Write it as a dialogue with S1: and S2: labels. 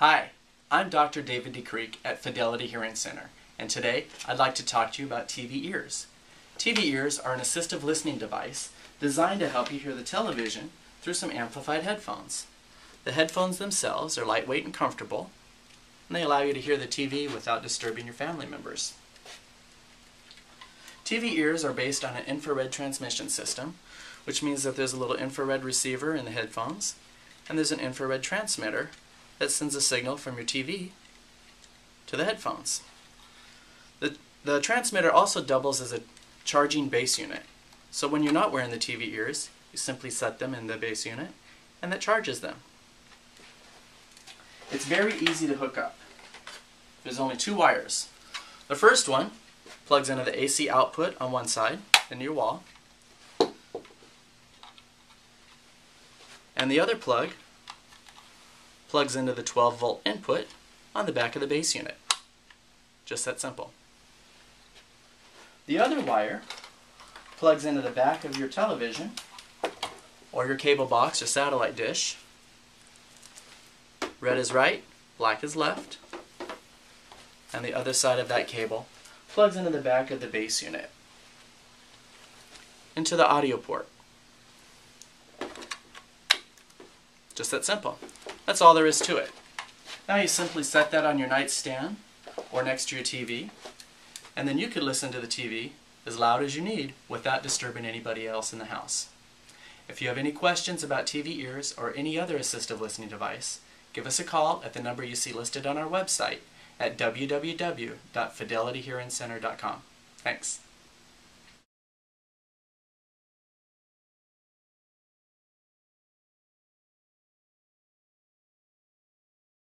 S1: Hi, I'm Dr. David DeKriek at Fidelity Hearing Center, and today I'd like to talk to you about TV ears. TV ears are an assistive listening device designed to help you hear the television through some amplified headphones. The headphones themselves are lightweight and comfortable, and they allow you to hear the TV without disturbing your family members. TV ears are based on an infrared transmission system, which means that there's a little infrared receiver in the headphones, and there's an infrared transmitter that sends a signal from your TV to the headphones. The, the transmitter also doubles as a charging base unit. So when you're not wearing the TV ears, you simply set them in the base unit and that charges them. It's very easy to hook up. There's only two wires. The first one plugs into the AC output on one side, into your wall. And the other plug plugs into the 12 volt input on the back of the base unit. Just that simple. The other wire plugs into the back of your television or your cable box or satellite dish. Red is right, black is left. And the other side of that cable plugs into the back of the base unit. Into the audio port. Just that simple. That's all there is to it. Now you simply set that on your nightstand or next to your TV, and then you could listen to the TV as loud as you need without disturbing anybody else in the house. If you have any questions about TV ears or any other assistive listening device, give us a call at the number you see listed on our website at www.fidelityhearingcenter.com. Thanks.